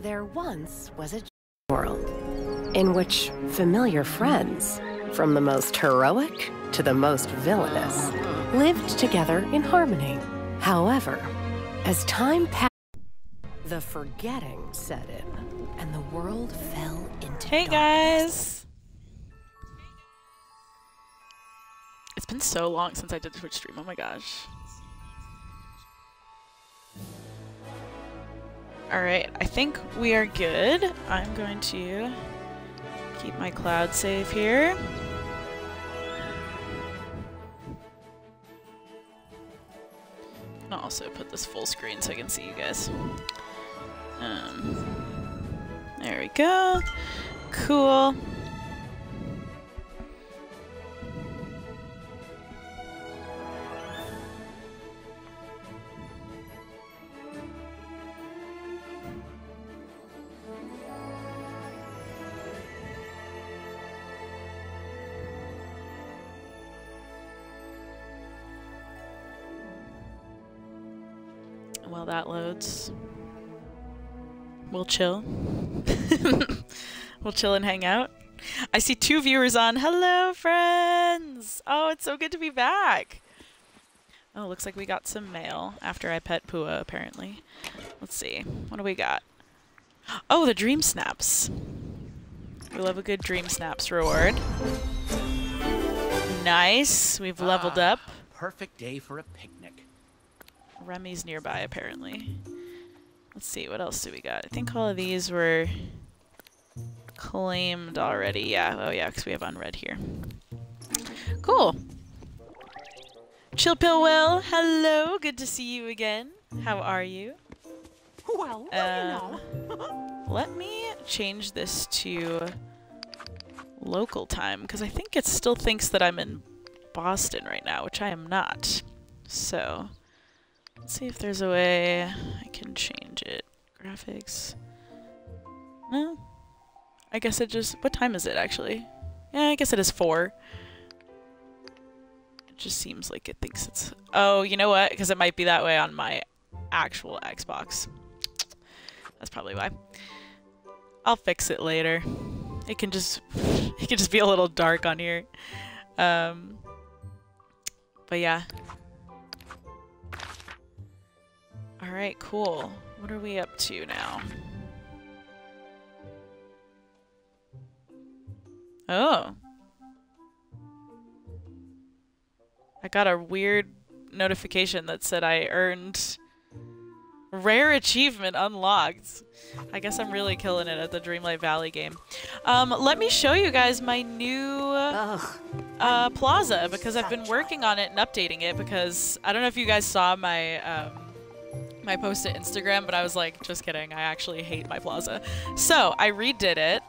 There once was a world in which familiar friends, from the most heroic to the most villainous, lived together in harmony. However, as time passed, the forgetting set in, and the world fell into Hey darkness. guys! It's been so long since I did a Twitch stream, oh my gosh. Alright, I think we are good. I'm going to keep my cloud save here. I'll also put this full screen so I can see you guys. Um, there we go. Cool. Loads, we'll chill. we'll chill and hang out. I see two viewers on. Hello, friends! Oh, it's so good to be back. Oh, looks like we got some mail after I pet Pua, apparently. Let's see. What do we got? Oh, the Dream Snaps. We love a good Dream Snaps reward. Nice. We've leveled Ah, up. Perfect day for a picnic. Remy's nearby, apparently. Let's see, what else do we got? I think all of these were claimed already. Yeah, oh yeah, because we have unread here. Cool. Chill Pill Well, hello, good to see you again. How are you? Well, Um, let me change this to local time, because I think it still thinks that I'm in Boston right now, which I am not. So, let's see if there's a way I can change it. Graphics. No? I guess it just... What time is it, actually? Yeah, I guess it is 4. It just seems like it thinks it's... Oh, you know what? Because it might be that way on my actual Xbox. That's probably why. I'll fix it later. It can just... It can just be a little dark on here. Um... But yeah. Alright, cool. What are we up to now? Oh. I got a weird notification that said I earned rare achievement unlocked. I guess I'm really killing it at the Dreamlight Valley game. Um, let me show you guys my new uh, plaza because I've been working on it and updating it because I don't know if you guys saw my um, my post to Instagram, but I was like, just kidding. I actually hate my plaza. So I redid it.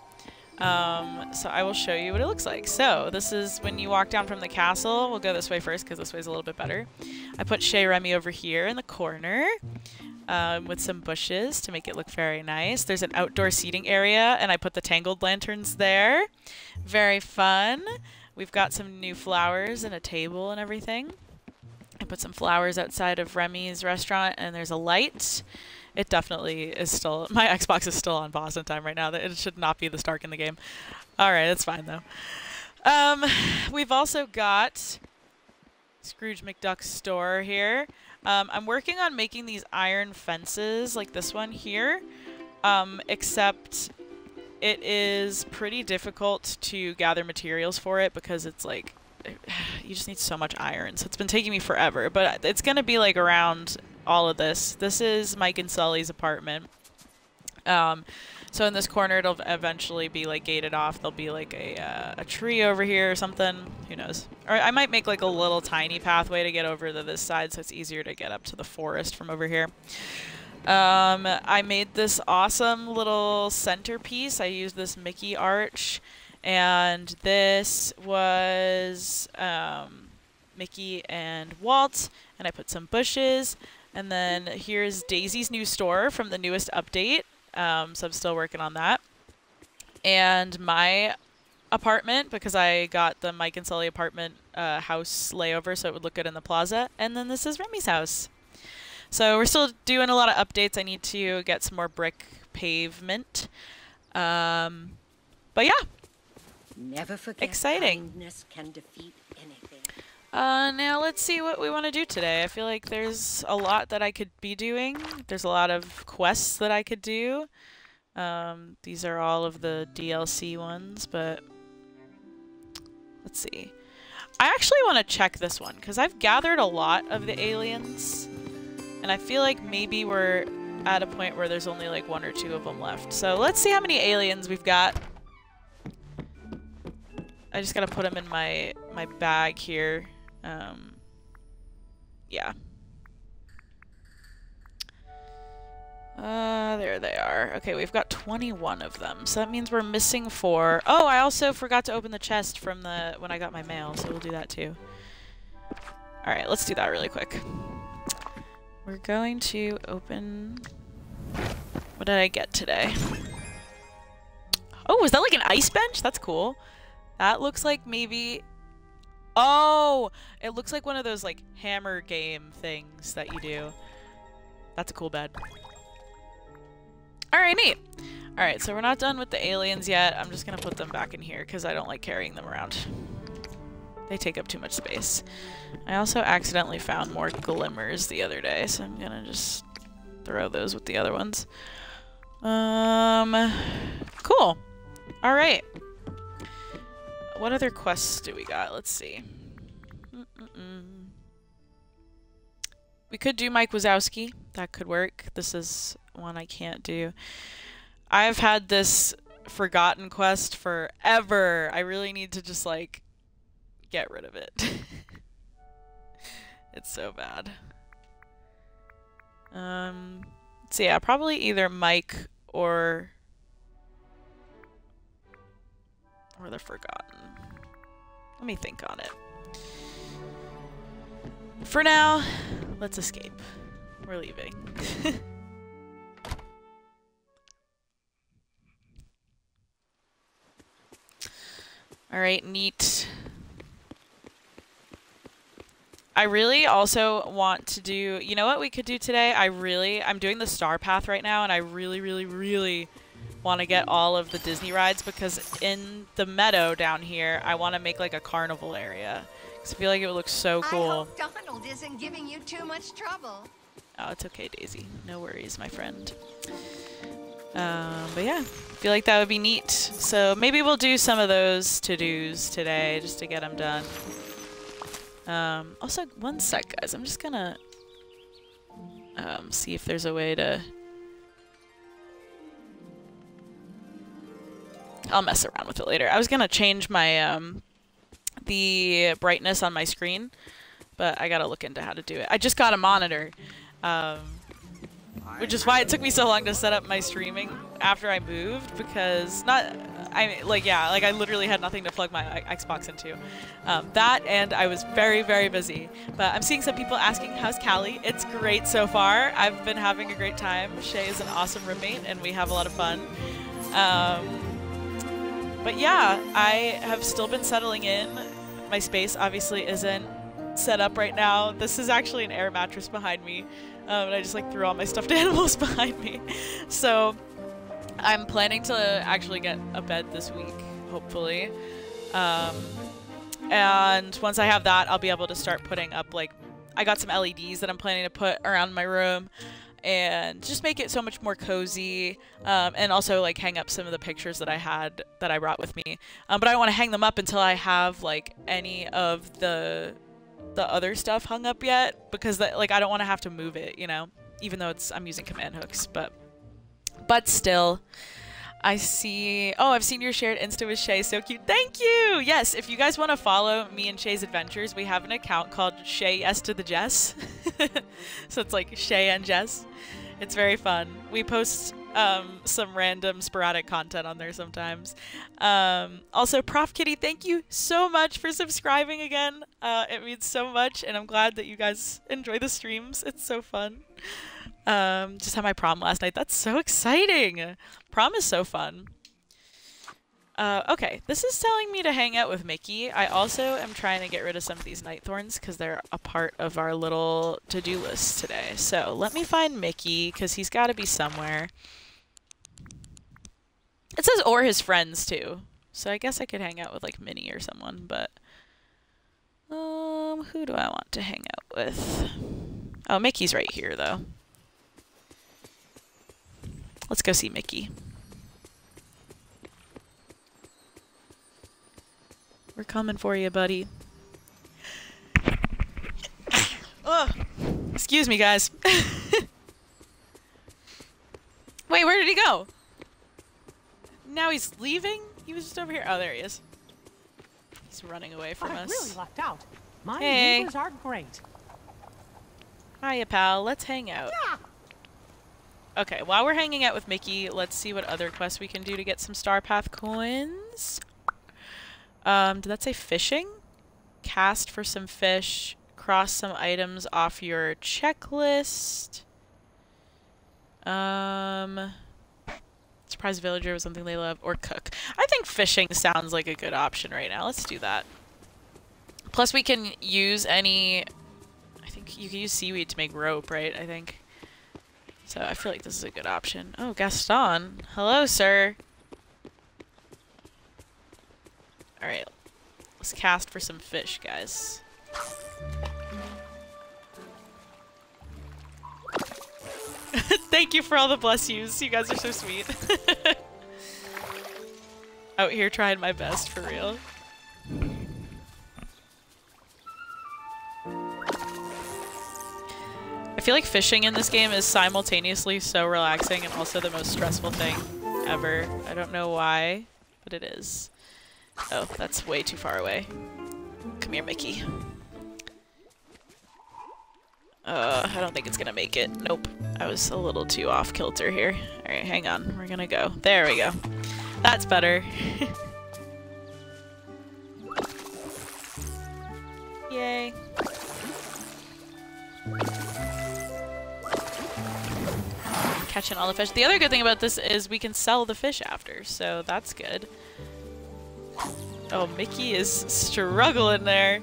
Um, so I will show you what it looks like. So this is when you walk down from the castle. We'll go this way first because this way's a little bit better. I put Chez Remy over here in the corner um, with some bushes to make it look very nice. There's an outdoor seating area and I put the tangled lanterns there. Very fun. We've got some new flowers and a table and everything. Put some flowers outside of Remy's restaurant and there's a light. It definitely is still, my Xbox is still on Boston time right now. That It should not be this dark in the game. All right, that's fine though. Um, we've also got Scrooge McDuck's store here. Um, I'm working on making these iron fences like this one here, um, except it is pretty difficult to gather materials for it because it's like you just need so much iron. So it's been taking me forever, but it's going to be like around all of this. This is Mike and Sully's apartment. Um, so in this corner, it'll eventually be like gated off. There'll be like a, uh, a tree over here or something. Who knows? Or I might make like a little tiny pathway to get over to this side so it's easier to get up to the forest from over here. Um, I made this awesome little centerpiece. I used this Mickey arch, and this was um, Mickey and Walt, and I put some bushes. And then here's Daisy's new store from the newest update. Um, so I'm still working on that. And my apartment, because I got the Mike and Sully apartment uh, house layover so it would look good in the plaza. And then this is Remy's house. So we're still doing a lot of updates. I need to get some more brick pavement. Um, but yeah, Never forget Exciting. kindness can defeat anything. Uh, now let's see what we want to do today. I feel like there's a lot that I could be doing. There's a lot of quests that I could do. Um, these are all of the DLC ones, but let's see. I actually want to check this one because I've gathered a lot of the aliens and I feel like maybe we're at a point where there's only like one or two of them left. So let's see how many aliens we've got. I just gotta put them in my my bag here. Um, yeah. Uh, there they are. Okay, we've got 21 of them, so that means we're missing four. Oh, I also forgot to open the chest from the when I got my mail, so we'll do that too. All right, let's do that really quick. We're going to open. What did I get today? Oh, was that like an ice bench? That's cool. That looks like maybe Oh, it looks like one of those like hammer game things that you do. That's a cool bed. All right, neat. All right, so we're not done with the aliens yet. I'm just gonna put them back in here because I don't like carrying them around. They take up too much space. I also accidentally found more glimmers the other day, so I'm gonna just throw those with the other ones. Um, cool. All right. What other quests do we got? Let's see. Mm -mm. We could do Mike Wazowski. That could work. This is one I can't do. I've had this forgotten quest forever. I really need to just like get rid of it. it's so bad. Um, so yeah, probably either Mike or or the Forgotten. Let me think on it. For now, let's escape. We're leaving. Alright, neat. I really also want to do, you know what we could do today? I really, I'm doing the Star Path right now, and I really, really, really want to get all of the Disney rides because in the meadow down here, I want to make like a carnival area. Because I feel like it would look so I cool. hope Donald isn't giving you too much trouble. Oh, it's okay, Daisy. No worries, my friend. Um, but yeah, I feel like that would be neat. So maybe we'll do some of those to-dos today just to get them done. Um, also, one sec, guys. I'm just gonna um, see if there's a way to... I'll mess around with it later. I was gonna change my um, the brightness on my screen, but I gotta look into how to do it. I just got a monitor, um, which is why it took me so long to set up my streaming after I moved because not, I like yeah, like I literally had nothing to plug my I- Xbox into. Um, that and I was very very busy. But I'm seeing some people asking how's Cali. It's great so far. I've been having a great time. Shay is an awesome roommate and we have a lot of fun. Um, but yeah, I have still been settling in. My space obviously isn't set up right now. This is actually an air mattress behind me. Um, and I just like threw all my stuffed animals behind me. So I'm planning to actually get a bed this week, hopefully. Um, and once I have that, I'll be able to start putting up like, I got some LEDs that I'm planning to put around my room and just make it so much more cozy um, and also like hang up some of the pictures that I had that I brought with me. Um, but I want to hang them up until I have like any of the the other stuff hung up yet because that, like I don't want to have to move it you know even though it's I'm using command hooks but but still I see. Oh, I've seen your shared Insta with Shay. So cute. Thank you. Yes, if you guys want to follow me and Shay's adventures, we have an account called Shay Yes to the Jess. so it's like Shay and Jess. It's very fun. We post um, some random sporadic content on there sometimes. Um, also, Prof Kitty, thank you so much for subscribing again. Uh, it means so much, and I'm glad that you guys enjoy the streams. It's so fun. Um, just had my prom last night. That's so exciting. Prom is so fun. Uh, okay, this is telling me to hang out with Mickey. I also am trying to get rid of some of these night thorns because they're a part of our little to-do list today. So let me find Mickey because he's got to be somewhere. It says or his friends too. So I guess I could hang out with like Minnie or someone, but um who do I want to hang out with? Oh, Mickey's right here though. Let's go see Mickey. We're coming for you, buddy. Ugh. Excuse me, guys. Wait, where did he go? Now he's leaving? He was just over here. Oh, there he is. He's running away from I us. really lucked out. My Hey. neighbors are great. Hiya, pal. Let's hang out. Okay, while we're hanging out with Mickey, let's see what other quests we can do to get some Star Path coins. Um, did that say fishing? Cast for some fish. Cross some items off your checklist. Um, surprise villager was something they love, or cook. I think fishing sounds like a good option right now. Let's do that. Plus, we can use any. I think you can use seaweed to make rope, right? I think. So I feel like this is a good option. Oh, Gaston. Hello, sir. Alright. Let's cast for some fish, guys. Thank you for all the bless yous. You guys are so sweet. Out here trying my best, for real. I feel like fishing in this game is simultaneously so relaxing and also the most stressful thing ever. I don't know why, but it is. Oh, that's way too far away. Come here, Mickey. Uh, I don't think it's gonna make it. Nope. I was a little too off kilter here. Alright, hang on. We're gonna go. There we go. That's better. Yay. Catching all the fish. The other good thing about this is we can sell the fish after, so that's good. Oh, Mickey is struggling there.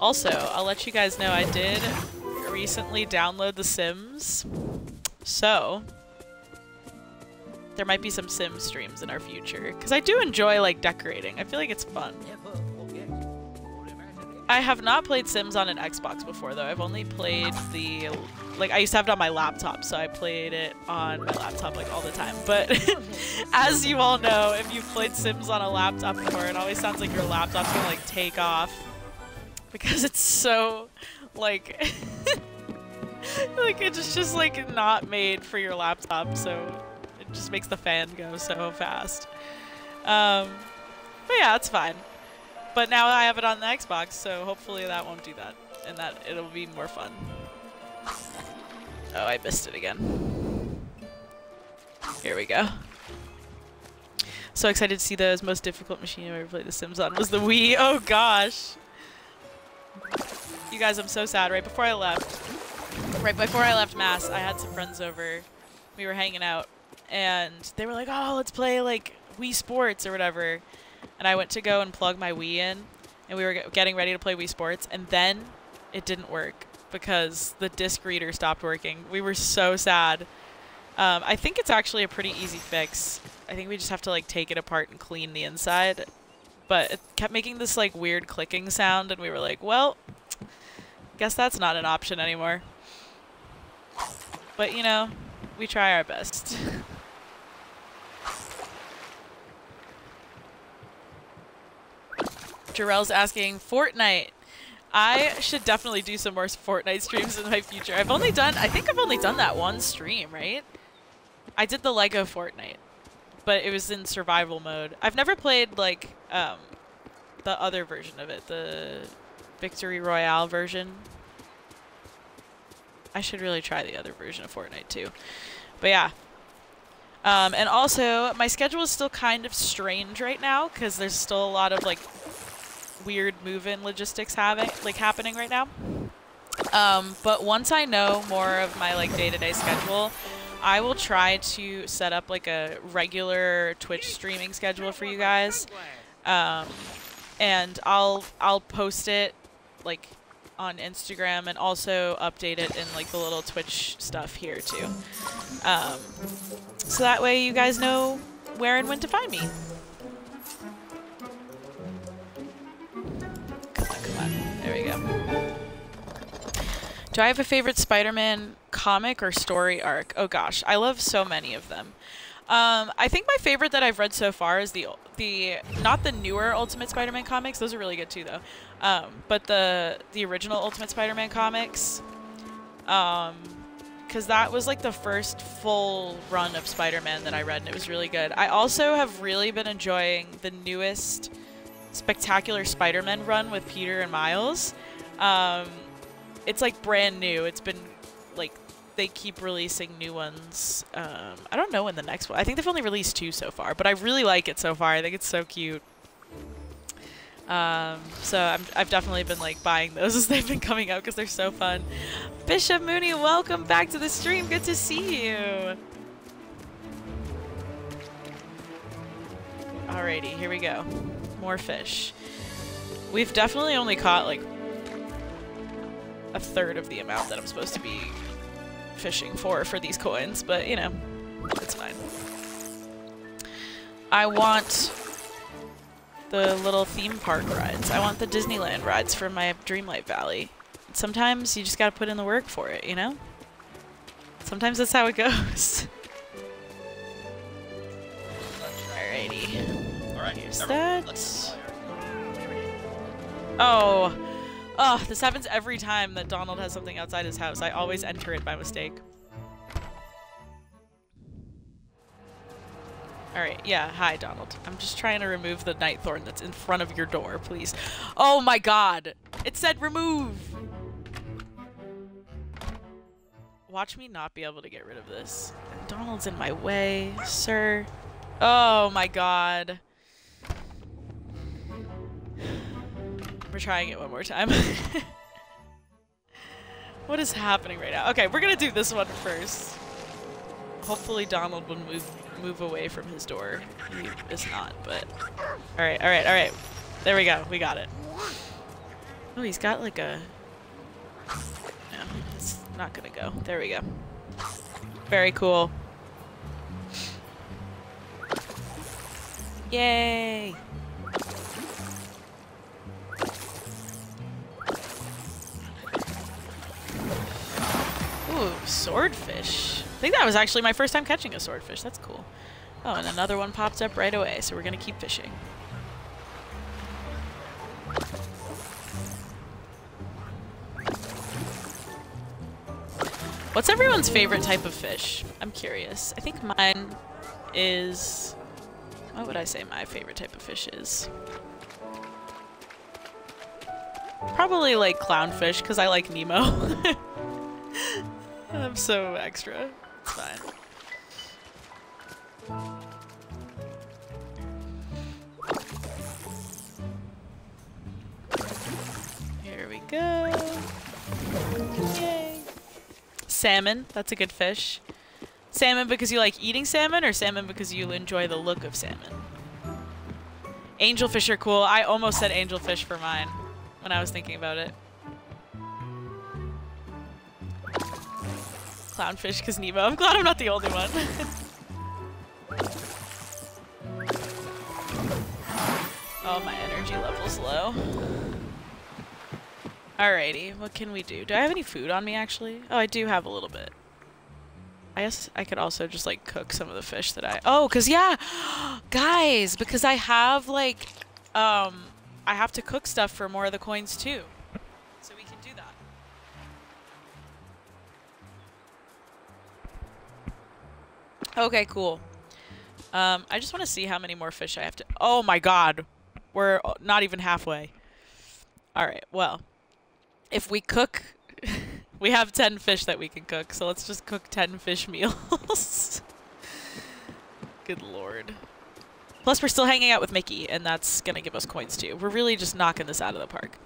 Also, I'll let you guys know I did recently download The Sims. So, there might be some Sim streams in our future. Because I do enjoy, like, decorating. I feel like it's fun. I have not played Sims on an Xbox before, though. I've only played the... Like, I used to have it on my laptop, so I played it on my laptop, like, all the time. But, as you all know, if you've played Sims on a laptop before, it always sounds like your laptop's gonna, like, take off. Because it's so, like... like, it's just, like, not made for your laptop, so it just makes the fan go so fast. Um, but yeah, it's fine. But now I have it on the Xbox, so hopefully that won't do that. And that it'll be more fun. Oh, I missed it again. Here we go. So excited to see those most difficult machine I've ever played The Sims on was the Wii. Oh gosh. You guys, I'm so sad. Right before I left, right before I left Mass, I had some friends over. We were hanging out, and they were like, "Oh, let's play like Wii Sports or whatever." And I went to go and plug my Wii in, and we were getting ready to play Wii Sports, and then it didn't work because the disc reader stopped working. We were so sad. Um, I think it's actually a pretty easy fix. I think we just have to like take it apart and clean the inside. But it kept making this like weird clicking sound, and we were like, well, guess that's not an option anymore. But you know, we try our best. Jarrell's asking Fortnite. I should definitely do some more Fortnite streams in my future. I've only done, I think I've only done that one stream, right? I did the Lego Fortnite, but it was in survival mode. I've never played like um, the other version of it, the Victory Royale version. I should really try the other version of Fortnite too. But yeah. Um, and also, my schedule is still kind of strange right now because there's still a lot of like weird move-in logistics having like happening right now. Um, but once I know more of my like day-to-day schedule, I will try to set up like a regular Twitch streaming schedule for you guys. Um, and I'll I'll post it like on Instagram and also update it in like the little Twitch stuff here too. Um, so that way you guys know where and when to find me. Do I have a favorite Spider-Man comic or story arc? Oh gosh, I love so many of them. Um, I think my favorite that I've read so far is the the not the newer Ultimate Spider-Man comics. Those are really good too, though. Um, but the the original Ultimate Spider-Man comics, um, because that was like the first full run of Spider-Man that I read, and it was really good. I also have really been enjoying the newest Spectacular Spider-Man run with Peter and Miles. It's like brand new. It's been like they keep releasing new ones. Um, I don't know when the next one. I think they've only released two so far, but I really like it so far. I think it's so cute. Um, so i have definitely been like buying those as they've been coming out because they're so fun. Bishop Mooney, welcome back to the stream. Good to see you. Alrighty, here we go. More fish. We've definitely only caught like a third of the amount that I'm supposed to be fishing for for these coins, but you know, it's fine. I want the little theme park rides. I want the Disneyland rides for my Dreamlight Valley. Sometimes you just gotta put in the work for it, you know? Sometimes that's how it goes. Alrighty. All right, Here's that. Oh. Oh, this happens every time that Donald has something outside his house. I always enter it by mistake. Alright, yeah, hi Donald. I'm just trying to remove the night thorn that's in front of your door, please. Oh my god! It said remove! Watch me not be able to get rid of this. Donald's in my way, sir. Oh my god. Trying it one more time. what is happening right now? Okay, we're gonna do this one first. Hopefully Donald will move move away from his door. He is not, but... Alright, alright, alright. There we go. We got it. Oh, he's got like a... No, it's not gonna go. There we go. Very cool. Yay! Ooh, swordfish. I think that was actually my first time catching a swordfish. That's cool. Oh, and another one popped up right away, so we're gonna keep fishing. What's everyone's favorite type of fish? I'm curious. I think mine is... What would I say my favorite type of fish is? Probably like clownfish, because I like Nemo. I'm so extra. It's fine. Here we go. Yay. Salmon, that's a good fish. Salmon because you like eating salmon or salmon because you enjoy the look of salmon? Angelfish are cool. I almost said angelfish for mine when I was thinking about it. Clownfish because Nemo. I'm glad I'm not the only one. oh, my energy level's low. Alrighty, what can we do? Do I have any food on me, actually? Oh, I do have a little bit. I guess I could also just, like, cook some of the fish that I... Oh, because, yeah! Guys, because I have, like, um... I have to cook stuff for more of the coins, too. Okay, cool. Um, I just want to see how many more fish I have to... Oh my god! We're not even halfway. Alright, well. If we cook... we have 10 fish that we can cook, so let's just cook 10 fish meals. Good lord. Plus, we're still hanging out with Mickey, and that's gonna give us coins too. We're really just knocking this out of the park.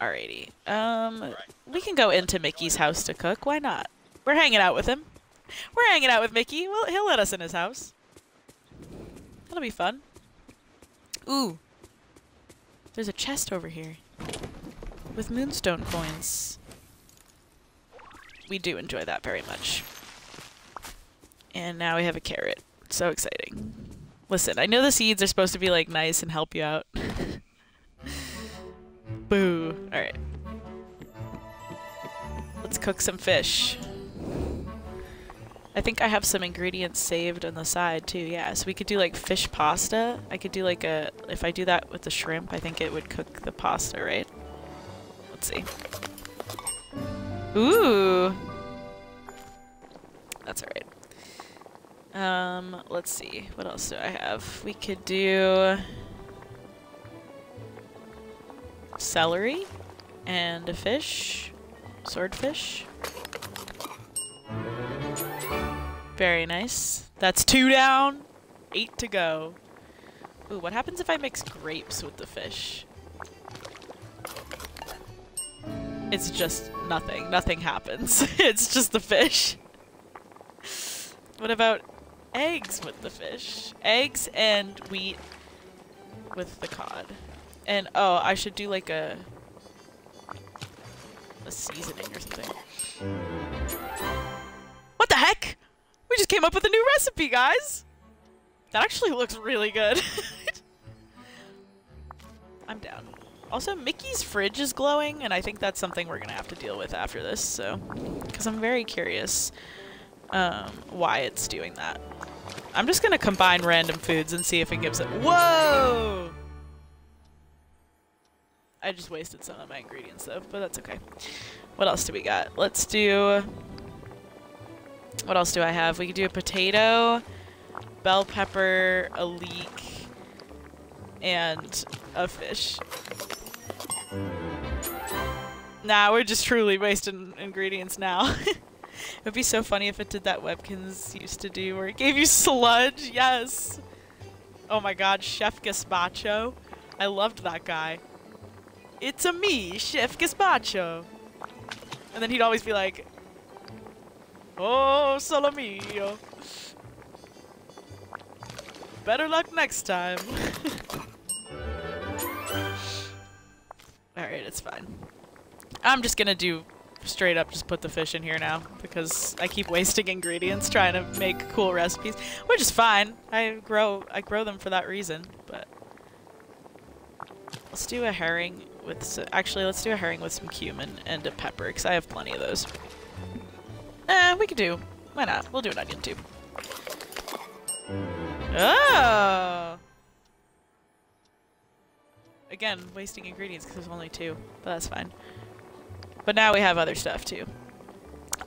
Alrighty. Um, we can go into Mickey's house to cook. Why not? We're hanging out with him. We're hanging out with Mickey. Well, he'll let us in his house. That'll be fun. Ooh. There's a chest over here. with moonstone coins. We do enjoy that very much. And now we have a carrot. So exciting. Listen, I know the seeds are supposed to be like nice and help you out. Boo. Alright. Let's cook some fish. I think I have some ingredients saved on the side too. Yeah, so we could do like fish pasta. I could do like a, if I do that with the shrimp, I think it would cook the pasta, right? Let's see. Ooh. That's alright. Um, let's see. What else do I have? We could do celery and a fish. Swordfish. Very nice. That's two down. Eight to go. Ooh, what happens if I mix grapes with the fish? It's just nothing. Nothing happens. it's just the fish. What about eggs with the fish? Eggs and wheat with the cod. And oh, I should do like a a seasoning or something. What the heck? We just came up with a new recipe, guys! That actually looks really good. I'm down. Also, Mickey's fridge is glowing, and I think that's something we're gonna have to deal with after this, so... Because I'm very curious um, why it's doing that. I'm just gonna combine random foods and see if it gives it- Whoa! I just wasted some of my ingredients though, but that's okay. What else do we got? Let's do... What else do I have? We could do a potato, bell pepper, a leek, and a fish. Nah, we're just truly wasting ingredients now. it would be so funny if it did that Webkinz used to do, where it gave you sludge. Yes. Oh my god, Chef Gaspacho. I loved that guy. It's a me, Chef Gaspacho. And then he'd always be like, Oh, solo mio. Better luck next time. Alright, it's fine. I'm just gonna do straight up just put the fish in here now because I keep wasting ingredients trying to make cool recipes, which is fine. I grow I grow them for that reason, but let's do a herring with actually let's do a herring with some cumin and a pepper because I have plenty of those. Eh, we could do. Why not? We'll do an onion too. Oh! Again, wasting ingredients because there's only two, but that's fine. But now we have other stuff too.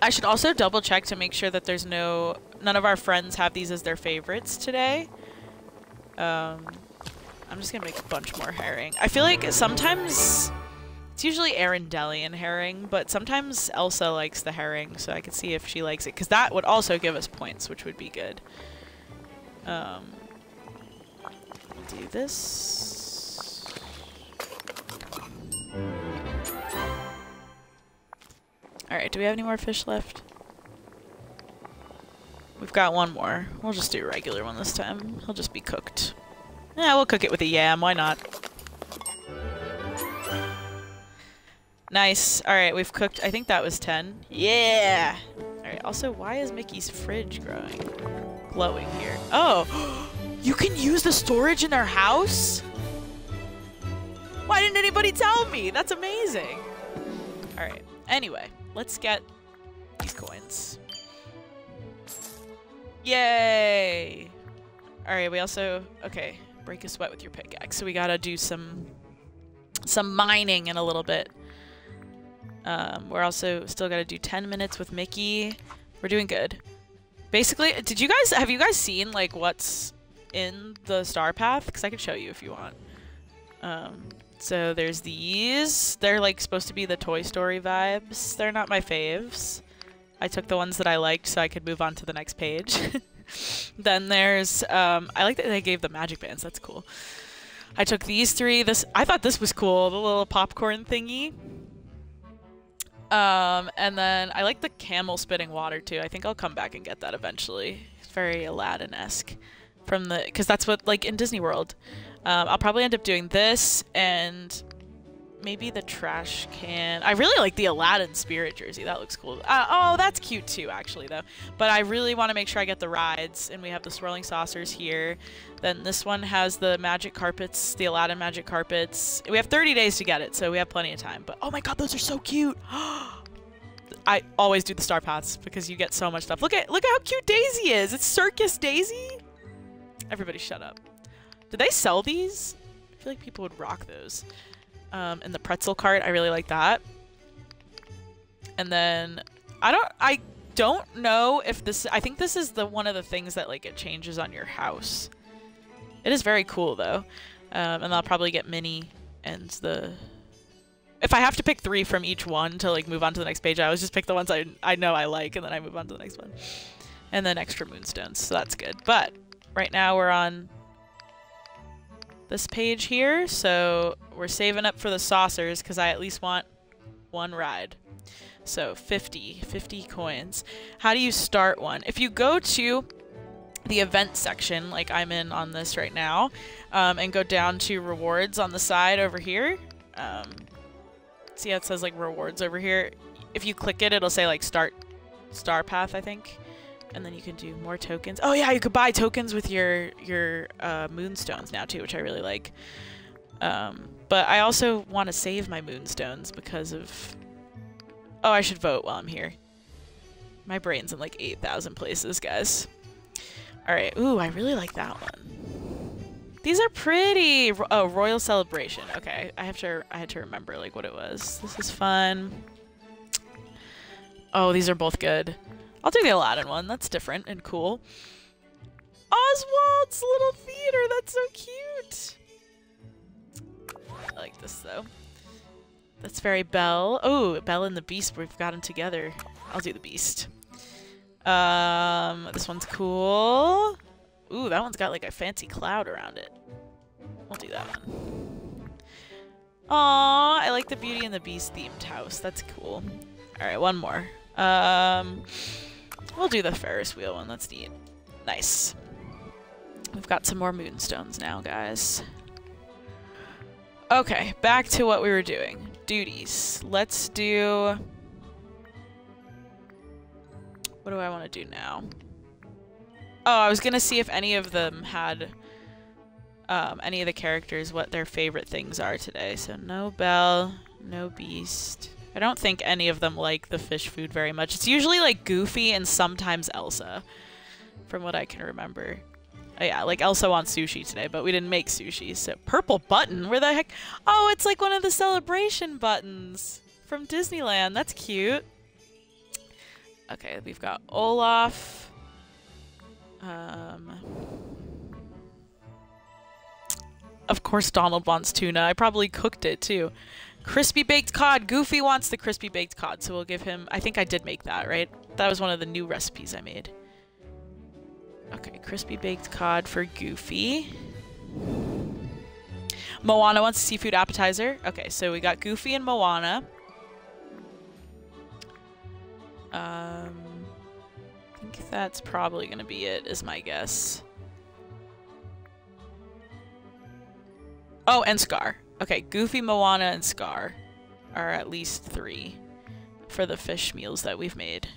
I should also double check to make sure that there's no... None of our friends have these as their favorites today. Um, I'm just gonna make a bunch more herring. I feel like sometimes... It's usually Arendelle and herring, but sometimes Elsa likes the herring, so I could see if she likes it, because that would also give us points, which would be good. Um, do this. Alright, do we have any more fish left? We've got one more. We'll just do a regular one this time. He'll just be cooked. Yeah, we'll cook it with a yam, why not? Nice. Alright, we've cooked, I think that was 10. Yeah! Alright, also, why is Mickey's fridge growing? Glowing here. Oh! You can use the storage in their house? Why didn't anybody tell me? That's amazing. Alright, anyway, let's get these coins. Yay! Alright, we also, okay, break a sweat with your pickaxe. So we gotta do some, some mining in a little bit. Um, we're also still got to do 10 minutes with Mickey. We're doing good. Basically, did you guys, have you guys seen like what's in the star path? Because I can show you if you want. Um, so there's these. They're like supposed to be the Toy Story vibes. They're not my faves. I took the ones that I liked so I could move on to the next page. then there's, um, I like that they gave the magic bands. That's cool. I took these three. This I thought this was cool. The little popcorn thingy. Um, and then I like the camel spitting water too. I think I'll come back and get that eventually. It's very Aladdin-esque from the, because that's what, like in Disney World. Um, I'll probably end up doing this and maybe the trash can. I really like the Aladdin spirit jersey. That looks cool. Uh, oh, that's cute too, actually, though. But I really want to make sure I get the rides. And we have the swirling saucers here. Then this one has the magic carpets, the Aladdin magic carpets. We have 30 days to get it, so we have plenty of time. But oh my god, those are so cute. I always do the star paths because you get so much stuff. Look at look at how cute Daisy is. It's Circus Daisy. Everybody shut up. Do they sell these? I feel like people would rock those. Um, and the pretzel cart, I really like that. And then I don't I don't know if this I think this is the one of the things that like it changes on your house. It is very cool though. Um, and I'll probably get mini and the if I have to pick three from each one to like move on to the next page, I always just pick the ones I I know I like, and then I move on to the next one. And then extra moonstones, so that's good. But right now we're on this page here, so we're saving up for the saucers because I at least want one ride. So 50, 50 coins. How do you start one? If you go to the event section, like I'm in on this right now, um, and go down to rewards on the side over here, um, see how it says like rewards over here? If you click it, it'll say like start star path, I think. And then you can do more tokens. Oh yeah, you could buy tokens with your your uh, moonstones now too, which I really like. Um, but I also want to save my moonstones because of... Oh, I should vote while I'm here. My brain's in like 8,000 places, guys. Alright, ooh, I really like that one. These are pretty. Oh, Royal Celebration. Okay, I have to. I had to remember like what it was. This is fun. Oh, these are both good. I'll do the Aladdin one. That's different and cool. Oswald's little theater. That's so cute. I like this though. That's very Belle. Oh, Belle and the Beast. We've got them together. I'll do the Beast. Um, this one's cool. Ooh, that one's got like a fancy cloud around it. We'll do that one. Aw, I like the Beauty and the Beast themed house. That's cool. Alright, one more. Um, we'll do the Ferris wheel one. That's neat. Nice. We've got some more moonstones now, guys. Okay, back to what we were doing. Duties. Let's do... What do I want to do now? Oh, I was gonna see if any of them had um, any of the characters what their favorite things are today. So no Belle, no Beast. I don't think any of them like the fish food very much. It's usually like Goofy and sometimes Elsa, from what I can remember. Oh, yeah, like Elsa wants sushi today, but we didn't make sushi. So purple button, where the heck? Oh, it's like one of the celebration buttons from Disneyland. That's cute. Okay, we've got Olaf. Um, of course Donald wants tuna. I probably cooked it too. Crispy baked cod. Goofy wants the crispy baked cod, so we'll give him... I think I did make that, right? That was one of the new recipes I made. Okay, crispy baked cod for Goofy. Moana wants a seafood appetizer. Okay, so we got Goofy and Moana. Um, I think that's probably going to be it, is my guess. Oh, and Scar. Okay, Goofy, Moana, and Scar are at least three for the fish meals that we've made.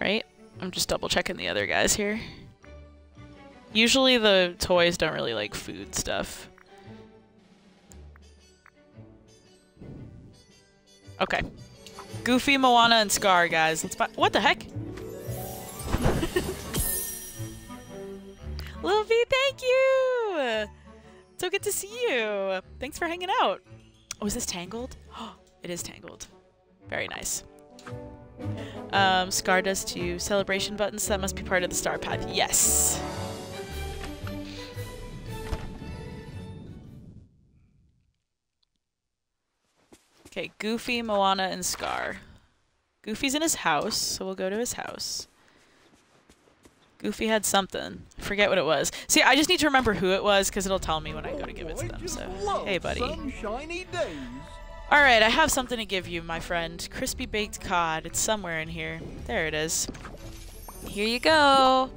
Right? I'm just double checking the other guys here. Usually the toys don't really like food stuff. Okay. Goofy, Moana, and Scar, guys. Let's What the heck? Luffy, thank you! So good to see you. Thanks for hanging out. Oh, is this Tangled? Oh, it is Tangled. Very nice. Um, Scar does two celebration buttons. That must be part of the star path. Yes. Okay, Goofy, Moana, and Scar. Goofy's in his house, so we'll go to his house. Goofy had something. Forget what it was. See, I just need to remember who it was because it'll tell me when I go to give it to them. So, hey, buddy. All right, I have something to give you, my friend. Crispy baked cod. It's somewhere in here. There it is. Here you go.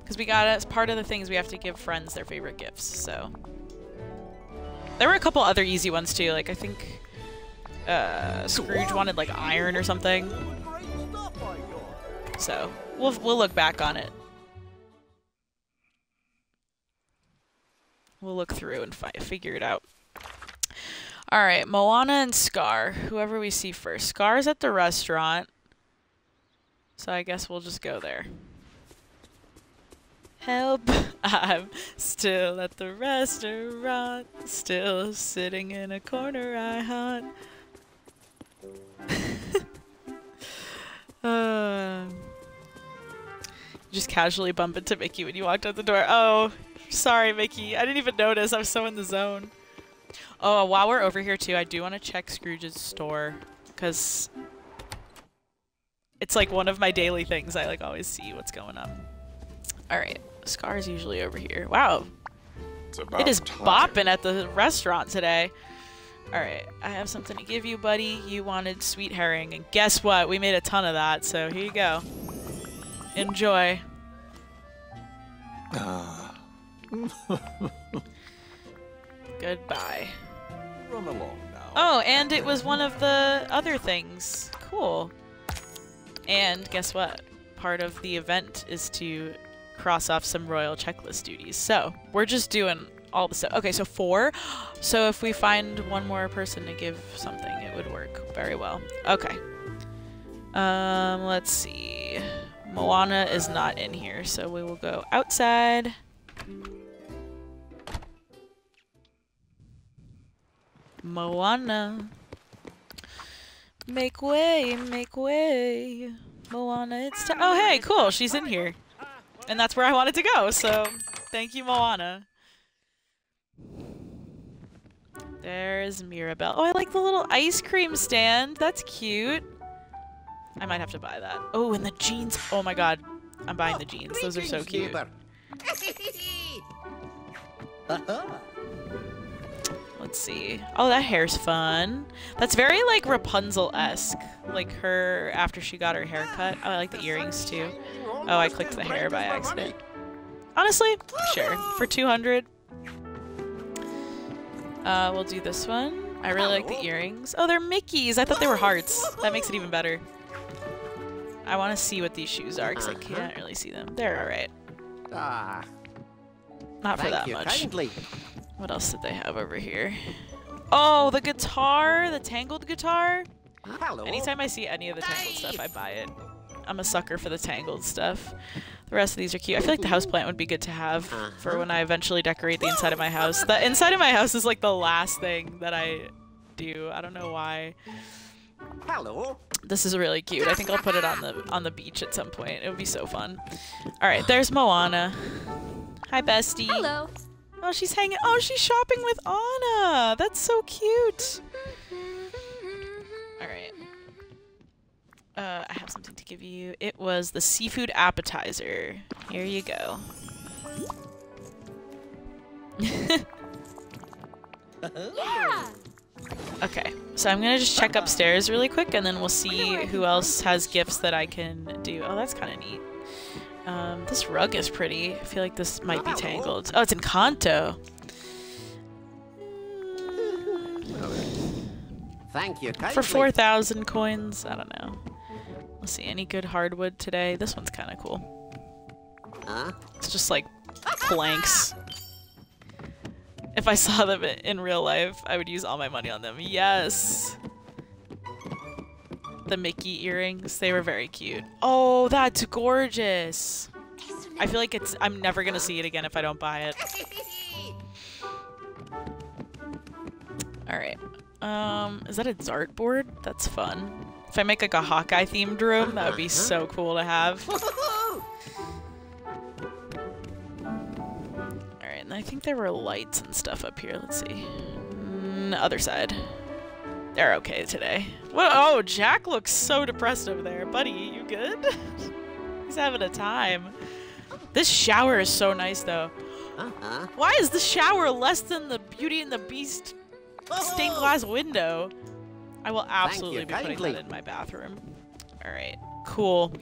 Because we got it. as part of the things we have to give friends their favorite gifts, so. There were a couple other easy ones too, like I think uh, Scrooge wanted like iron or something. So we'll we'll look back on it. We'll look through and fi figure it out. All right, Moana and Scar. Whoever we see first. Scar's at the restaurant. So I guess we'll just go there. Help, I'm still at the restaurant. Still sitting in a corner I haunt. uh, just casually bump into Mickey when you walked out the door. Oh, sorry, Mickey. I didn't even notice. I was so in the zone. Oh, uh, while we're over here too, I do want to check Scrooge's store because it's like one of my daily things. I like always see what's going on. All right, Scar's usually over here. Wow, it is bopping at the restaurant today. All right, I have something to give you, buddy. You wanted sweet herring, and guess what? We made a ton of that, so here you go. Enjoy. Goodbye. Run along now. Oh, and it was one of the other things. Cool. And guess what? Part of the event is to cross off some royal checklist duties. So we're just doing all the stuff. Okay, so four. So if we find one more person to give something, it would work very well. Okay. Um, let's see. Moana is not in here, so we will go outside. Moana. Make way, make way. Moana, it's time. Oh, hey, cool. She's in here. And that's where I wanted to go, so thank you, Moana. There's Mirabel. Oh, I like the little ice cream stand. That's cute. I might have to buy that. Oh, and the jeans. Oh my god. I'm buying the jeans. Those are so cute. Let's see. Oh, that hair's fun. That's very like Rapunzel-esque. Like her after she got her hair cut. Oh, I like the earrings too. Oh, I clicked the hair by accident. Honestly, sure. For 200. Uh, we'll do this one. I really like the earrings. Oh, they're Mickeys. I thought they were hearts. That makes it even better. I want to see what these shoes are because I can't really see them. They're alright. Ah, Not for that much. Kindly. What else did they have over here? Oh, the guitar, the Tangled guitar. Hello. Anytime I see any of the Tangled stuff, I buy it. I'm a sucker for the Tangled stuff. The rest of these are cute. I feel like the houseplant would be good to have for when I eventually decorate the inside of my house. The inside of my house is like the last thing that I do. I don't know why. Hello. This is really cute. I think I'll put it on the on the beach at some point. It would be so fun. All right, there's Moana. Hi, bestie. Hello. Oh, she's hanging. Oh, she's shopping with Anna. That's so cute. All right. Uh, I have something to give you. It was the seafood appetizer. Here you go. Yeah. Okay, so I'm gonna just check upstairs really quick, and then we'll see who else has gifts that I can do. Oh, that's kind of neat. Um, this rug is pretty. I feel like this might be tangled. Oh, it's Encanto. Thank you. For 4,000 coins? I don't know. Let's see, any good hardwood today? This one's kind of cool. Huh? It's just like blanks. If I saw them in real life, I would use all my money on them. Yes! The Mickey earrings, they were very cute. Oh, that's gorgeous! I feel like it's- I'm never gonna see it again if I don't buy it. Alright. Um, is that a dartboard? That's fun. If I make like a Hawkeye themed room, that would be so cool to have. Alright, and I think there were lights and stuff up here. Let's see. Mm, other side. They're okay today. Whoa, oh, Jack looks so depressed over there. Buddy, you good? He's having a time. This shower is so nice, though. Uh-huh. Why is the shower less than the Beauty and the Beast stained glass window? I will absolutely be putting that in my bathroom. All right, cool.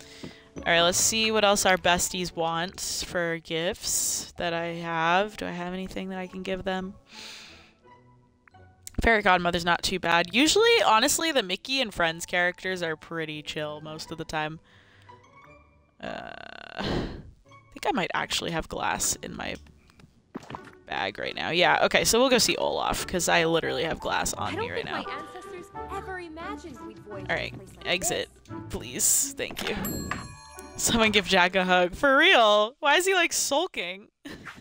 Alright, let's see what else our besties want for gifts that I have. Do I have anything that I can give them? Fairy Godmother's not too bad. Usually, honestly, the Mickey and Friends characters are pretty chill most of the time. Uh, I think I might actually have glass in my bag right now. Yeah, okay, so we'll go see Olaf, because I literally have glass on me right now. my ancestors ever imagined we'd voyage Alright, like exit, this. please. Thank you. Someone give Jack a hug. For real? Why is he like sulking?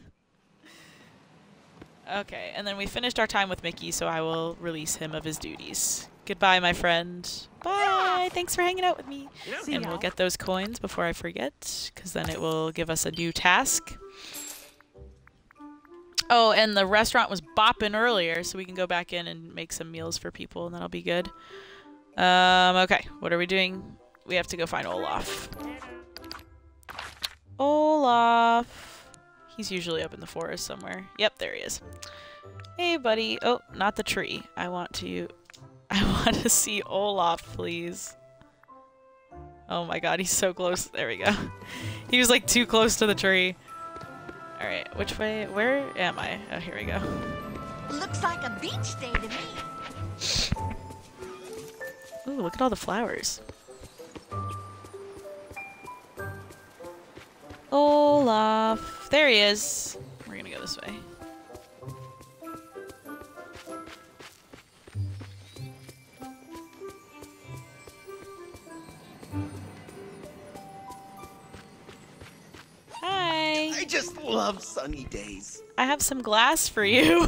okay, and then we finished our time with Mickey, so I will release him of his duties. Goodbye, my friend. Bye. Thanks for hanging out with me. See And ya. we'll get those coins before I forget, because then it will give us a new task. Oh, and the restaurant was bopping earlier, so we can go back in and make some meals for people, and that'll be good. Um, okay, what are we doing? We have to go find Olaf. Olaf. He's usually up in the forest somewhere. Yep, there he is. Hey, buddy. Oh, not the tree. I want to... I want to see Olaf, please. Oh my god, he's so close. There we go. he was like too close to the tree. Alright, which way? Where am I? Oh, here we go. Looks like a beach day to me. Ooh, look at all the flowers. Olaf. There he is. We're gonna go this way. Hi. I just love sunny days. I have some glass for you.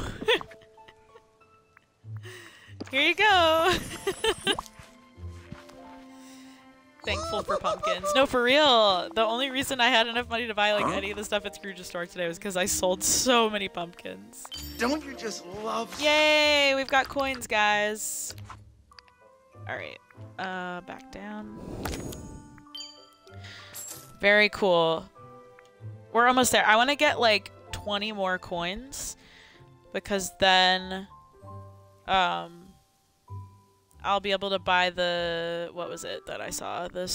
Here you go. Thankful for pumpkins. No, for real. The only reason I had enough money to buy like any of the stuff at Scrooge's store today was because I sold so many pumpkins. Don't you just love Yay! We've got coins, guys. Alright. Uh, back down. Very cool. We're almost there. I want to get like 20 more coins because then um I'll be able to buy the what was it that I saw? The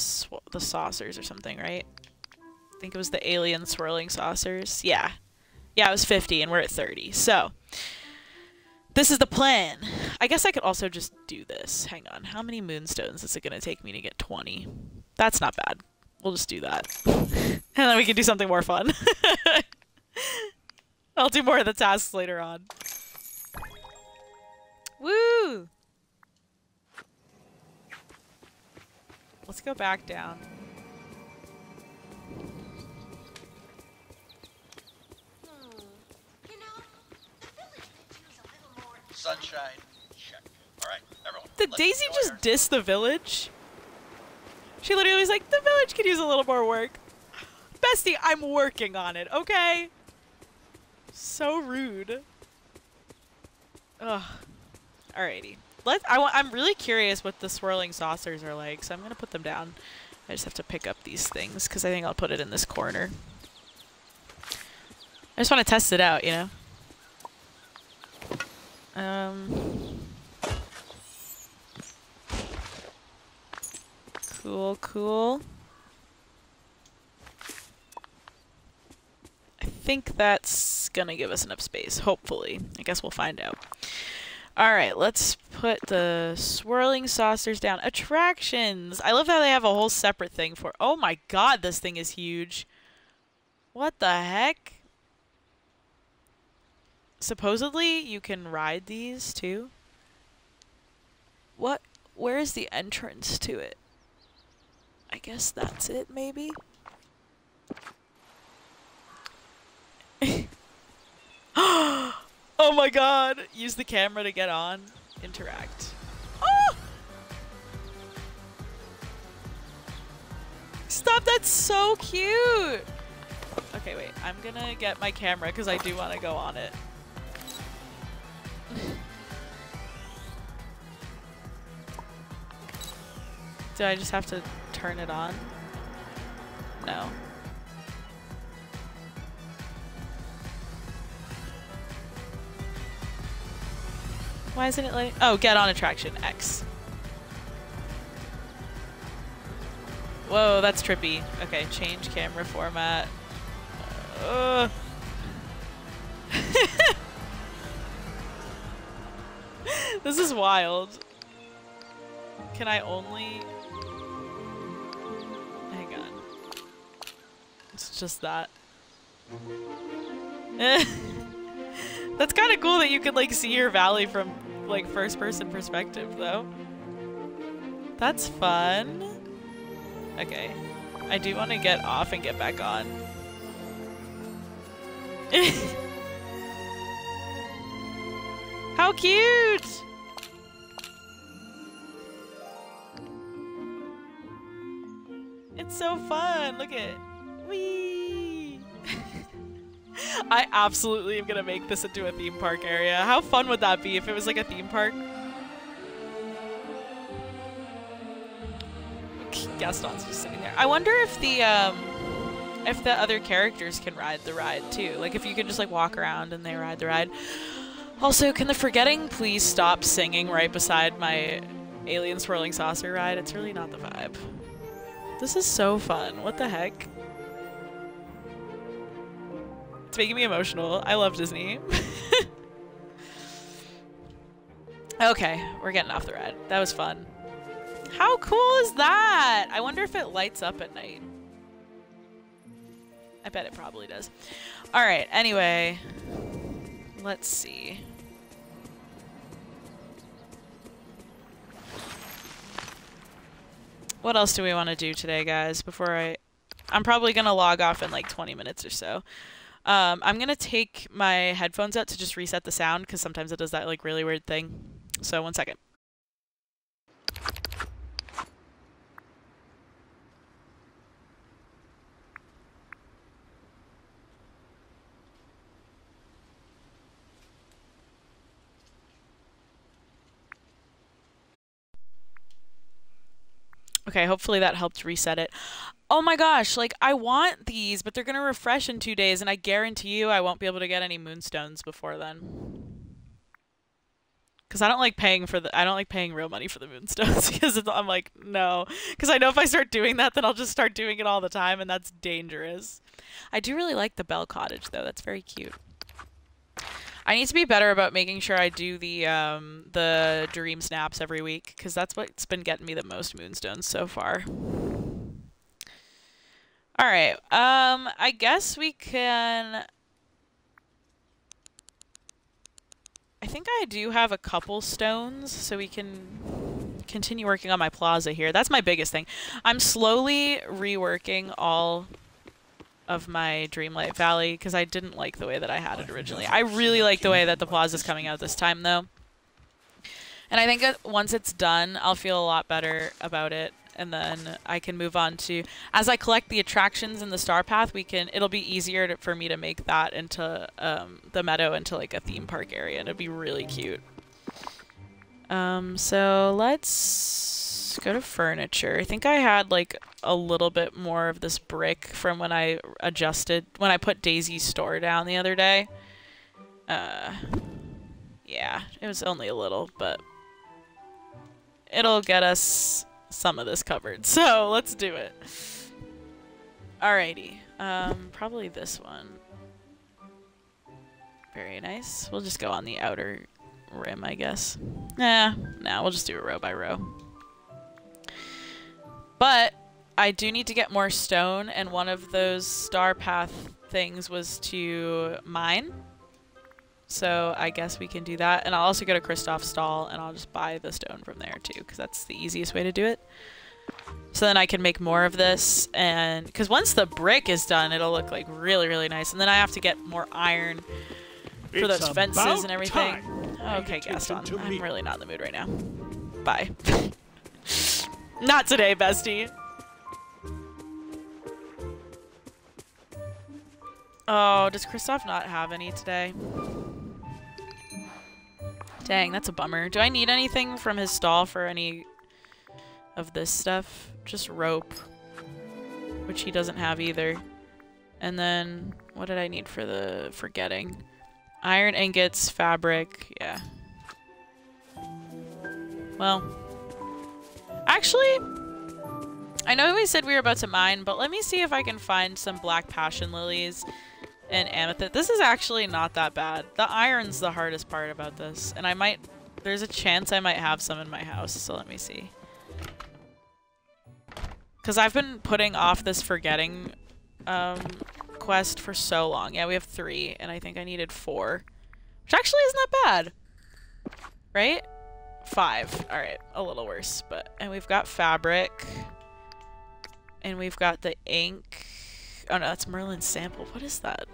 the saucers or something, right? I think it was the alien swirling saucers. Yeah. Yeah, it was 50 and we're at 30. So, this is the plan. I guess I could also just do this. Hang on. How many moonstones is it going to take me to get 20? That's not bad. We'll just do that. and then we can do something more fun. I'll do more of the tasks later on. Woo! Let's go back down. Hmm. The village could use a little more. sunshine? Check. All right, everyone. Did Daisy just our- diss the village? She literally was like, the village could use a little more work. Bestie, I'm working on it, okay? So rude. Ugh. Alrighty. Let I I'm really curious what the swirling saucers are like, so I'm gonna put them down. I just have to pick up these things because I think I'll put it in this corner. I just want to test it out, you know? Um Cool, cool. I think that's gonna give us enough space, hopefully. I guess we'll find out. Alright, let's put the swirling saucers down. Attractions! I love how they have a whole separate thing for- Oh my god, this thing is huge! What the heck? Supposedly, you can ride these, too? What? Where is the entrance to it? I guess that's it, maybe? oh my god! Use the camera to get on. Interact. Oh! Stop, that's so cute! Okay, wait. I'm gonna get my camera because I do want to go on it. Do I just have to turn it on? No. Why isn't it letting- Oh, get on attraction, X. Whoa, that's trippy. Okay, change camera format. Uh. this is wild. Can I only... Hang on. It's just that. That's kind of cool that you can like see your valley from like first person perspective though. That's fun. Okay. I do want to get off and get back on. How cute! It's so fun. Look at Whee! I absolutely am gonna make this into a theme park area. How fun would that be if it was like a theme park? Gaston's just sitting there. I wonder if the um if the other characters can ride the ride too. Like if you can just like walk around and they ride the ride. Also, can the forgetting please stop singing right beside my alien swirling saucer ride? It's really not the vibe. This is so fun. What the heck? It's making me emotional. I love Disney. okay, we're getting off the ride. That was fun. How cool is that? I wonder if it lights up at night. I bet it probably does. All right, anyway, let's see. What else do we want to do today, guys, before I... I'm probably going to log off in like 20 minutes or so. Um, I'm going to take my headphones out to just reset the sound because sometimes it does that like really weird thing. So one second. Okay, hopefully that helped reset it. Oh my gosh, like I want these, but they're going to refresh in two days, and I guarantee you I won't be able to get any moonstones before then. Because I don't like paying for the, I don't like paying real money for the moonstones, because I'm like, no. Because I know if I start doing that, then I'll just start doing it all the time, and that's dangerous. I do really like the Belle Cottage, though. That's very cute. I need to be better about making sure I do the um, the dream snaps every week because that's what's been getting me the most moonstones so far. All right, um, I guess we can. I think I do have a couple stones, so we can continue working on my plaza here. That's my biggest thing. I'm slowly reworking all of my Dreamlight Valley because I didn't like the way that I had it originally. I really like the way that the plaza is coming out this time though. And I think once it's done, I'll feel a lot better about it and then I can move on to as I collect the attractions in the star path we can it'll be easier to, for me to make that into um, the meadow into like a theme park area and it'd be really cute. Um, so let's go to furniture. I think I had like a little bit more of this brick from when I adjusted when I put Daisy's store down the other day. Uh, yeah it was only a little but it'll get us some of this covered. So let's do it. Alrighty. Um, probably this one. Very nice. We'll just go on the outer rim, I guess. Nah, nah, we'll just do it row by row. But I do need to get more stone, and one of those star path things was to mine. So I guess we can do that. And I'll also go to Kristoff's stall and I'll just buy the stone from there too because that's the easiest way to do it. So then I can make more of this and because once the brick is done it'll look like really really nice and then I have to get more iron for It's those fences and everything. Okay Gaston, I'm me. really not in the mood right now. Bye. not today bestie. Oh, does Kristoff not have any today? Dang, that's a bummer. Do I need anything from his stall for any of this stuff? Just rope, which he doesn't have either. And then, what did I need for the forgetting? Iron ingots, fabric, yeah. Well, actually, I know we said we were about to mine, but let me see if I can find some black passion lilies and amethyst. This is actually not that bad. The iron's the hardest part about this, and I might, there's a chance I might have some in my house, so let me see. Because I've been putting off this forgetting um, quest for so long. Yeah, we have three, and I think I needed four. Which actually isn't that bad. Right? Five. Alright, a little worse. but And we've got fabric. And we've got the ink. Oh no, that's Merlin's sample. What is that?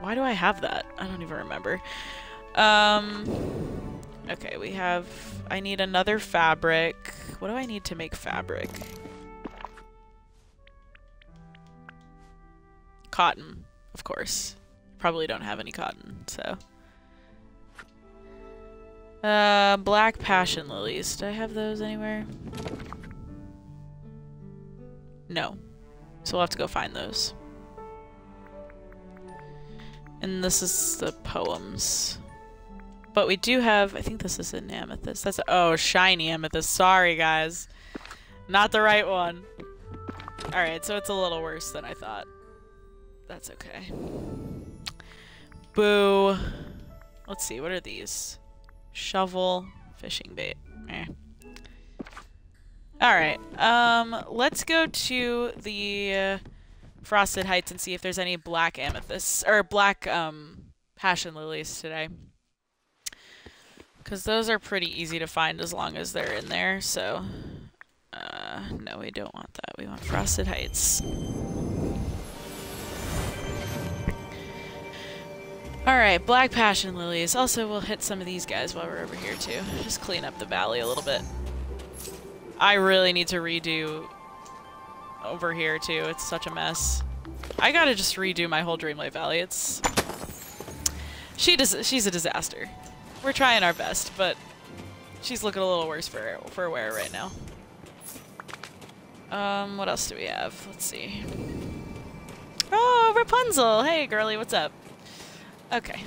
Why do I have that? I don't even remember. Um, okay, we have... I need another fabric. What do I need to make fabric? Cotton, of course. Probably don't have any cotton, so... Uh, black passion lilies. Do I have those anywhere? No. So we'll have to go find those. And this is the poems. But we do have, I think this is an amethyst. That's, oh, shiny amethyst. Sorry, guys. Not the right one. Alright, so it's a little worse than I thought. That's okay. Boo. Let's see, what are these? Shovel, fishing bait. Alright, um, let's go to the uh, Frosted Heights and see if there's any black amethysts, or black, um, passion lilies today. Because those are pretty easy to find as long as they're in there, so... Uh, no, we don't want that. We want Frosted Heights. Alright, Black Passion Lilies. Also, we'll hit some of these guys while we're over here, too. Just clean up the valley a little bit. I really need to redo over here, too. It's such a mess. I gotta just redo my whole Dreamlight Valley. It's... She does. She's a disaster. We're trying our best, but she's looking a little worse for, for wear right now. Um, what else do we have? Let's see. Oh, Rapunzel! Hey, girly, what's up? Okay.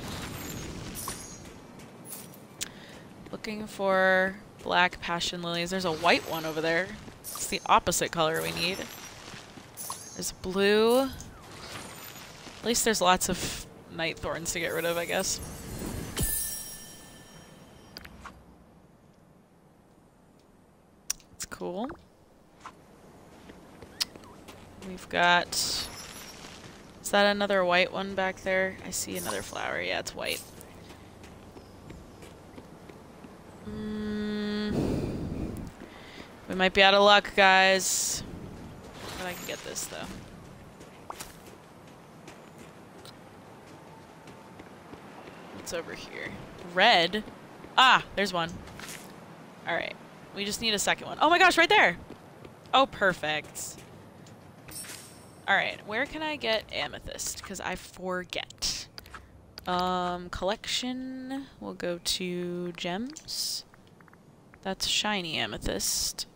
Looking for black passion lilies. There's a white one over there. It's the opposite color we need. There's blue. At least there's lots of night thorns to get rid of, I guess. It's cool. We've got... Is that another white one back there? I see another flower. Yeah, it's white. Mm, we might be out of luck, guys. But I can get this, though. What's over here? Red? Ah, there's one. Alright. We just need a second one. Oh my gosh, right there! Oh, perfect. Alright, where can I get amethyst? Because I forget. Um, collection. We'll go to gems. That's shiny amethyst.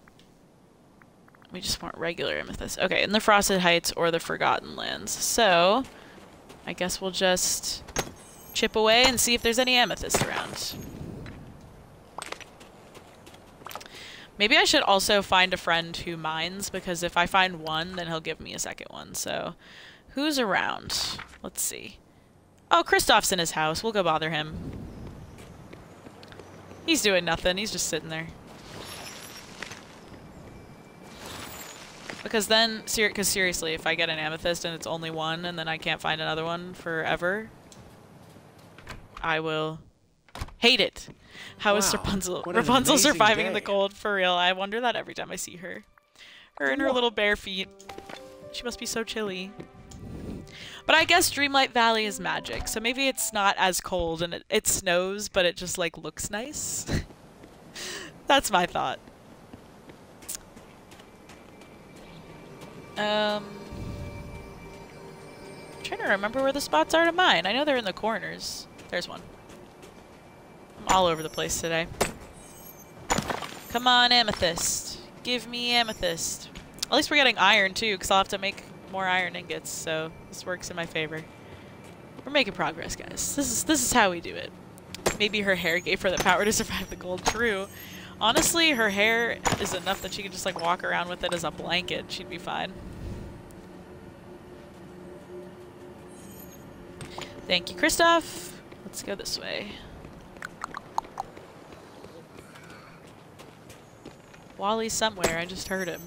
We just want regular amethyst. Okay, in the Frosted Heights or the Forgotten Lands. So, I guess we'll just chip away and see if there's any amethyst around. Maybe I should also find a friend who mines, because if I find one, then he'll give me a second one. So, who's around? Let's see. Oh, Kristoff's in his house. We'll go bother him. He's doing nothing. He's just sitting there. Because then, ser cause seriously, if I get an amethyst and it's only one, and then I can't find another one forever, I will hate it. How wow, is Rapunzel? Rapunzel surviving day. in the cold for real? I wonder that every time I see her. Her and her little bare feet. She must be so chilly. But I guess Dreamlight Valley is magic, so maybe it's not as cold and it, it snows, but it just like looks nice. That's my thought. Um, I'm trying to remember where the spots are to mine. I know they're in the corners. There's one I'm all over the place today. Come on, amethyst. Give me amethyst. At least we're getting iron, too, because I'll have to make more iron ingots, so this works in my favor. We're making progress, guys. This is this is how we do it. Maybe her hair gave her the power to survive the cold. True. Honestly, her hair is enough that she can just like walk around with it as a blanket. She'd be fine. Thank you, Kristoff. Let's go this way. WALL-E's somewhere. I just heard him.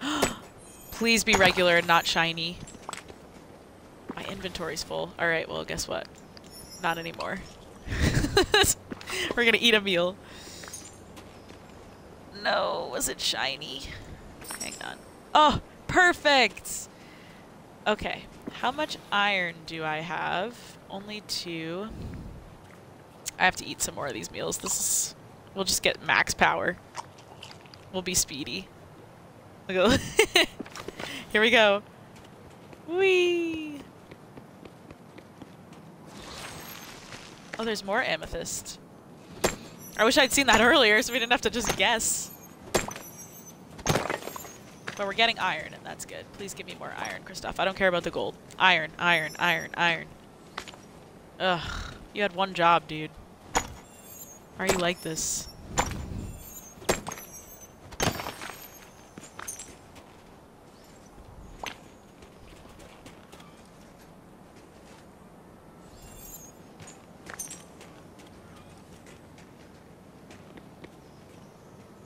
Please be regular and not shiny. My inventory's full. Alright, well, guess what? Not anymore. We're gonna eat a meal. No, was it shiny? Hang on. Oh, perfect! Okay, how much iron do I have? Only two. I have to eat some more of these meals. This is... We'll just get max power. We'll be speedy. Here we go. Whee! Oh, there's more amethyst. I wish I'd seen that earlier so we didn't have to just guess. But we're getting iron, and that's good. Please give me more iron, Kristoff. I don't care about the gold. Iron, iron, iron, iron. Ugh. You had one job, dude. Why are you like this?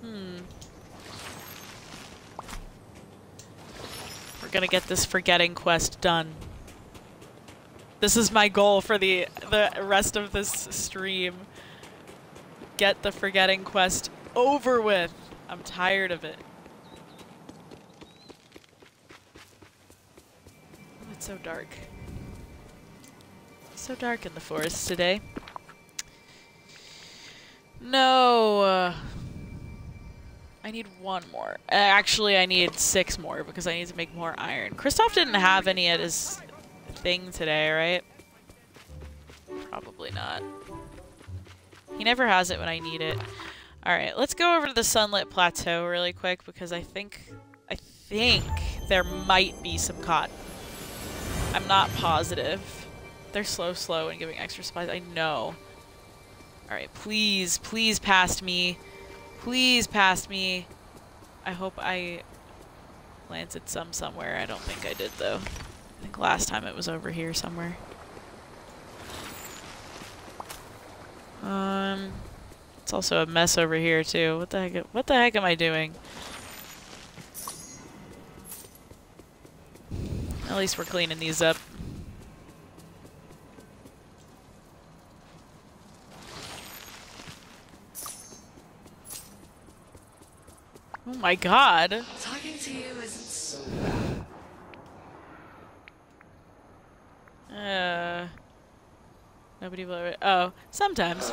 Hmm. We're gonna get this forgetting quest done. This is my goal for the the rest of this stream. Get the forgetting quest over with. I'm tired of it. Oh, it's so dark. so dark in the forest today. No. Uh, I need one more. Uh, actually, I need six more because I need to make more iron. Kristoff didn't have any at his thing today, right? Probably not. He never has it when I need it. Alright, let's go over to the Sunlit Plateau really quick because I think... I think there might be some cotton. I'm not positive. They're slow, slow and giving extra supplies. I know. Alright, please, please past me. Please pass me. I hope I planted some somewhere. I don't think I did, though. I think last time it was over here somewhere. Um, it's also a mess over here, too. What the heck, what the heck am I doing? At least we're cleaning these up. Oh my god. Talking to you isn't so Uh, nobody will ever. Oh, sometimes.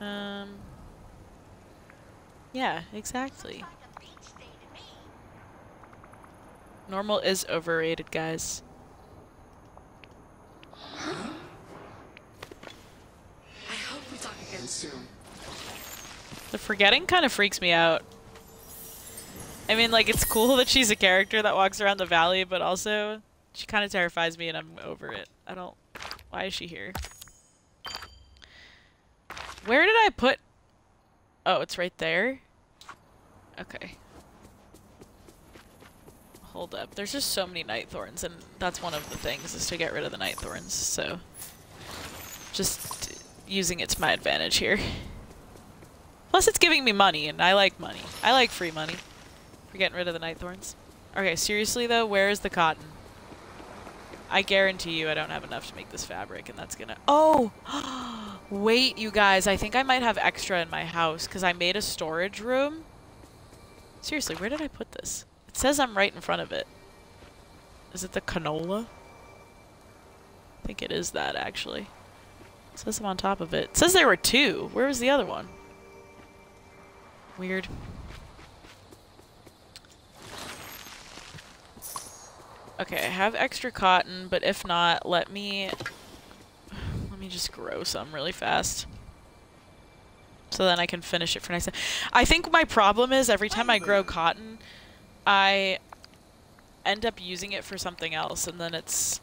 Um. Yeah, exactly. Normal is overrated, guys. I hope soon. The forgetting kind of freaks me out. I mean, like, it's cool that she's a character that walks around the valley, but also, she kind of terrifies me and I'm over it. I don't... Why is she here? Where did I put... Oh, it's right there? Okay. Hold up. There's just so many night thorns, and that's one of the things, is to get rid of the night thorns, so... Just using it to my advantage here. Plus, it's giving me money, and I like money. I like free money. For getting rid of the night thorns. Okay, seriously though, where is the cotton? I guarantee you I don't have enough to make this fabric, and that's gonna- Oh! Wait, you guys, I think I might have extra in my house, because I made a storage room. Seriously, where did I put this? It says I'm right in front of it. Is it the canola? I think it is that, actually. It says I'm on top of it. It says there were two. Where was the other one? Weird. Okay, I have extra cotton, but if not, let me... Let me just grow some really fast. So then I can finish it for next time. I think my problem is every time I grow cotton, I end up using it for something else, and then it's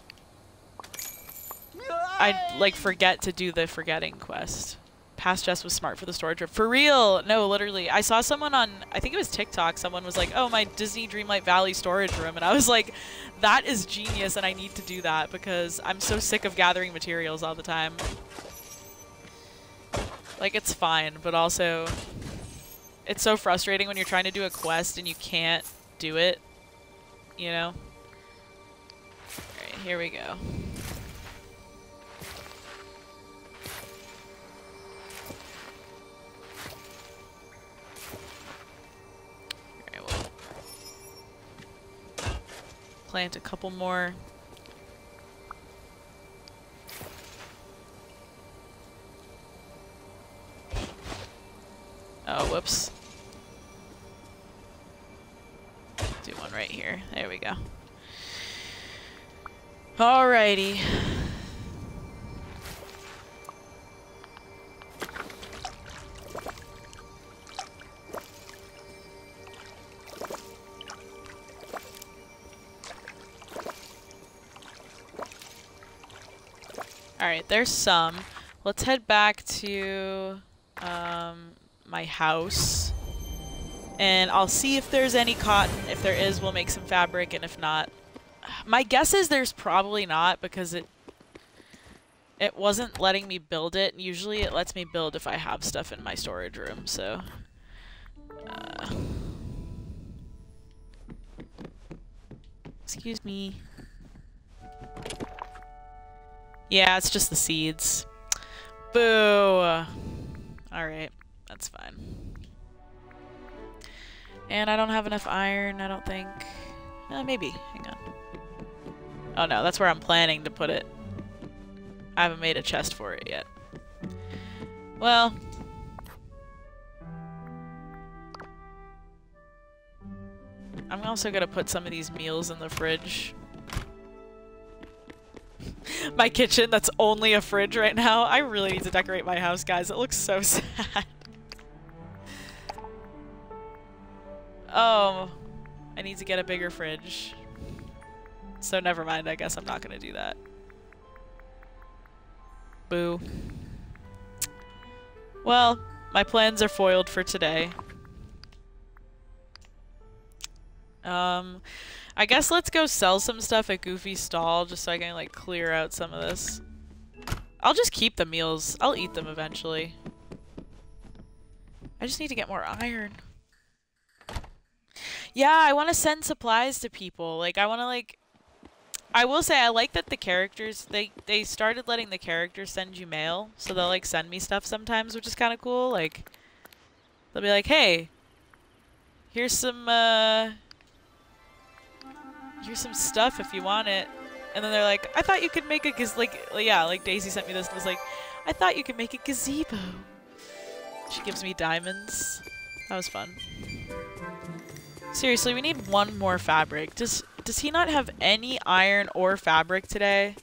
I like forget to do the forgetting quest. Past Jess was smart for the storage room. For real? No, literally. I saw someone on, I think it was TikTok, someone was like, oh, my Disney Dreamlight Valley storage room. And I was like, that is genius and I need to do that because I'm so sick of gathering materials all the time. Like, it's fine, but also, it's so frustrating when you're trying to do a quest and you can't do it, you know? Alright, here we go. Plant a couple more. Oh, whoops. Do one right here. There we go. Alrighty. Alright, there's some. Let's head back to um, my house. And I'll see if there's any cotton. If there is, we'll make some fabric, and if not... My guess is there's probably not, because it it wasn't letting me build it. Usually it lets me build if I have stuff in my storage room, so... Uh, excuse me. Yeah, it's just the seeds. Boo! Alright, that's fine. And I don't have enough iron, I don't think. Uh, maybe. Hang on. Oh no, that's where I'm planning to put it. I haven't made a chest for it yet. Well. I'm also gonna put some of these meals in the fridge. my kitchen that's only a fridge right now. I really need to decorate my house, guys. It looks so sad. oh, I need to get a bigger fridge. So never mind, I guess I'm not going to do that. Boo. Well, my plans are foiled for today. Um, I guess let's go sell some stuff at Goofy's stall just so I can like clear out some of this. I'll just keep the meals. I'll eat them eventually. I just need to get more iron. Yeah, I want to send supplies to people. Like, I want to, like... I will say, I like that the characters... They, they started letting the characters send you mail. So they'll, like, send me stuff sometimes, which is kind of cool. Like, they'll be like, hey, here's some, uh here's some stuff if you want it. And then they're like, I thought you could make a gaz like yeah, like Daisy sent me this and was like, I thought you could make a gazebo. She gives me diamonds. That was fun. Seriously, we need one more fabric. Does does he not have any iron or fabric today?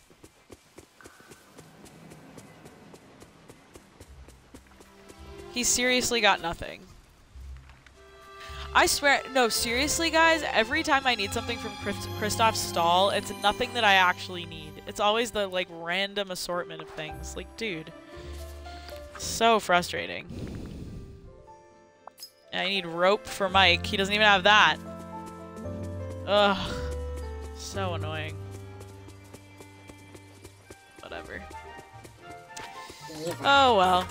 He's seriously got nothing. I swear, no, seriously, guys, every time I need something from Kristoff's stall, it's nothing that I actually need. It's always the, like, random assortment of things. Like, dude. So frustrating. I need rope for Mike. He doesn't even have that. Ugh. So annoying. Whatever. Oh, well.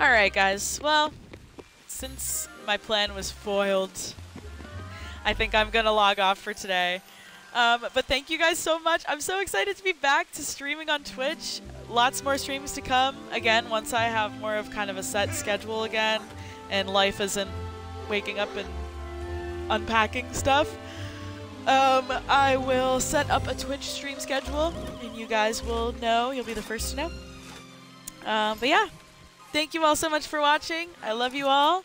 Alright, guys. Well, since my plan was foiled. I think I'm going to log off for today. Um, but thank you guys so much. I'm so excited to be back to streaming on Twitch. Lots more streams to come. Again, once I have more of kind of a set schedule again and life isn't waking up and unpacking stuff, um, I will set up a Twitch stream schedule and you guys will know. You'll be the first to know. Um, but yeah, thank you all so much for watching. I love you all.